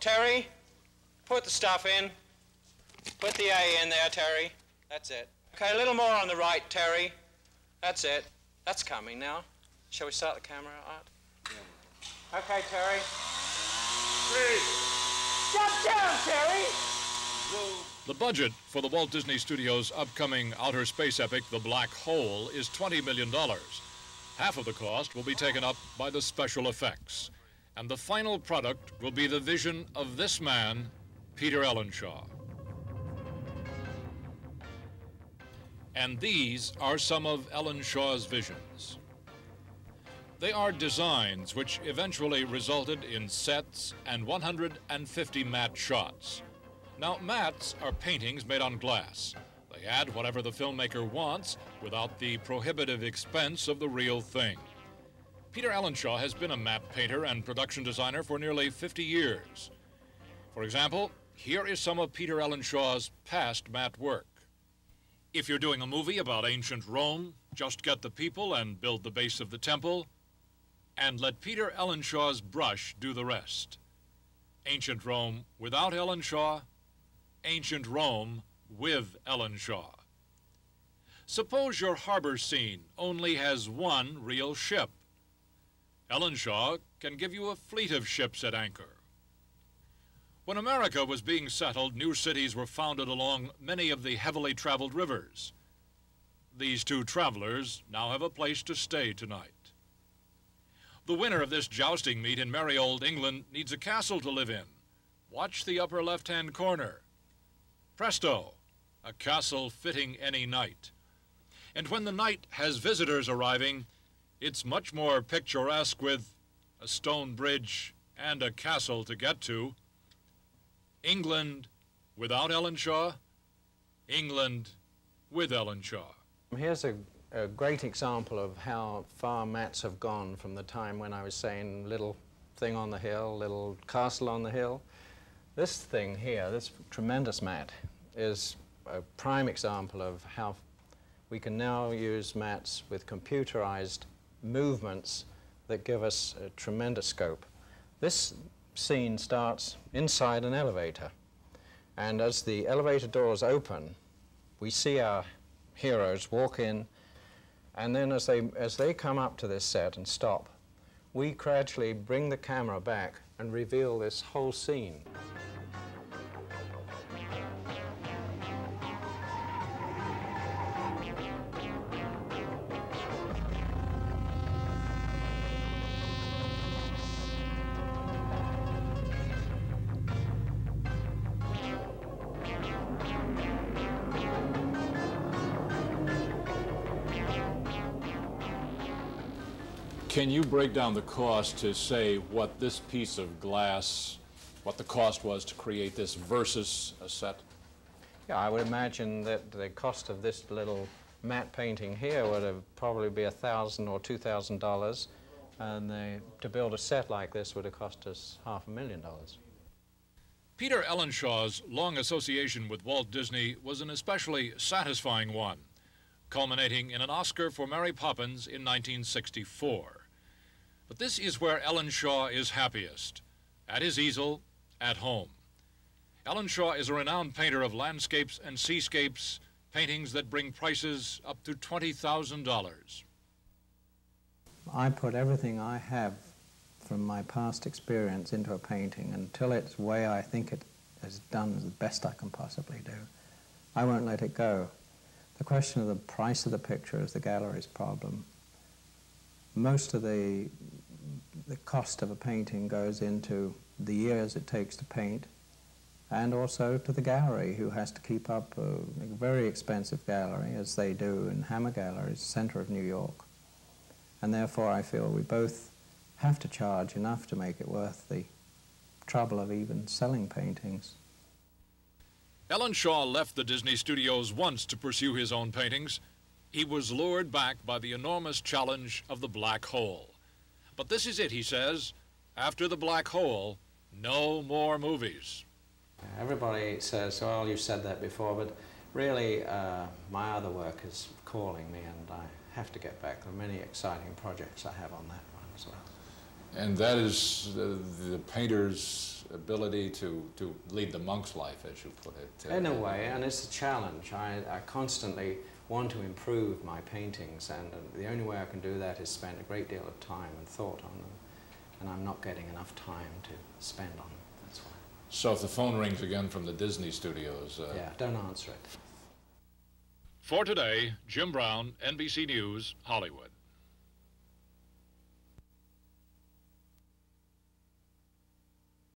Terry, put the stuff in. Put the A in there, Terry. That's it. Okay, a little more on the right, Terry. That's it. That's coming now. Shall we start the camera, Art? Yeah. Okay, Terry. Please. Jump down, Terry! The budget for the Walt Disney Studios' upcoming outer space epic, The Black Hole, is $20 million. Half of the cost will be taken up by the special effects. And the final product will be the vision of this man, Peter Ellenshaw. And these are some of Ellenshaw's visions. They are designs which eventually resulted in sets and 150 matte shots. Now, mattes are paintings made on glass. They add whatever the filmmaker wants without the prohibitive expense of the real thing. Peter Ellenshaw has been a matte painter and production designer for nearly 50 years. For example, here is some of Peter Ellenshaw's past matte work. If you're doing a movie about ancient Rome, just get the people and build the base of the temple, and let Peter Ellenshaw's brush do the rest. Ancient Rome without Ellenshaw, ancient Rome with Ellenshaw. Suppose your harbor scene only has one real ship. Ellenshaw can give you a fleet of ships at anchor. When America was being settled, new cities were founded along many of the heavily traveled rivers. These two travelers now have a place to stay tonight. The winner of this jousting meet in merry old England needs a castle to live in. Watch the upper left-hand corner. Presto, a castle fitting any knight. And when the knight has visitors arriving, it's much more picturesque with a stone bridge and a castle to get to. England without Ellenshaw, England with Ellenshaw. Here's a, a, great example of how far mattes have gone from the time when I was saying little thing on the hill, little castle on the hill. This thing here, this tremendous matte, is a prime example of how we can now use mattes with computerized movements that give us a tremendous scope. This scene starts inside an elevator. And as the elevator doors open, we see our heroes walk in, and then as they, as they come up to this set and stop, we gradually bring the camera back and reveal this whole scene. Can you break down the cost to say what this piece of glass, what the cost was to create this versus a set? Yeah, I would imagine that the cost of this little matte painting here would have probably be a thousand or two thousand dollars, and the, to build a set like this would have cost us half a million dollars. Peter Ellenshaw's long association with Walt Disney was an especially satisfying one, culminating in an Oscar for Mary Poppins in 1964. But this is where Ellenshaw is happiest, at his easel, at home. Ellenshaw is a renowned painter of landscapes and seascapes, paintings that bring prices up to $20,000. I put everything I have from my past experience into a painting until it's way I think it is done the best I can possibly do. I won't let it go. The question of the price of the picture is the gallery's problem. Most of the the cost of a painting goes into the years it takes to paint and also to the gallery who has to keep up a, a very expensive gallery as they do in Hammer Galleries, center of New York. And therefore I feel we both have to charge enough to make it worth the trouble of even selling paintings. Ellenshaw left the Disney studios once to pursue his own paintings. He was lured back by the enormous challenge of the black hole. But this is it, he says. After the black hole, no more movies. Everybody says, well, you've said that before, but really uh, my other work is calling me and I have to get back. There are many exciting projects I have on that one as well. And that is uh, the painter's ability to, to lead the monk's life, as you put it. uh, In a way, and it's a challenge. I, I constantly want to improve my paintings, and uh, the only way I can do that is spend a great deal of time and thought on them, and I'm not getting enough time to spend on them. That's why. So if the phone rings again from the Disney studios, uh, Yeah, don't answer it. For today, Jim Brown, NBC News, Hollywood.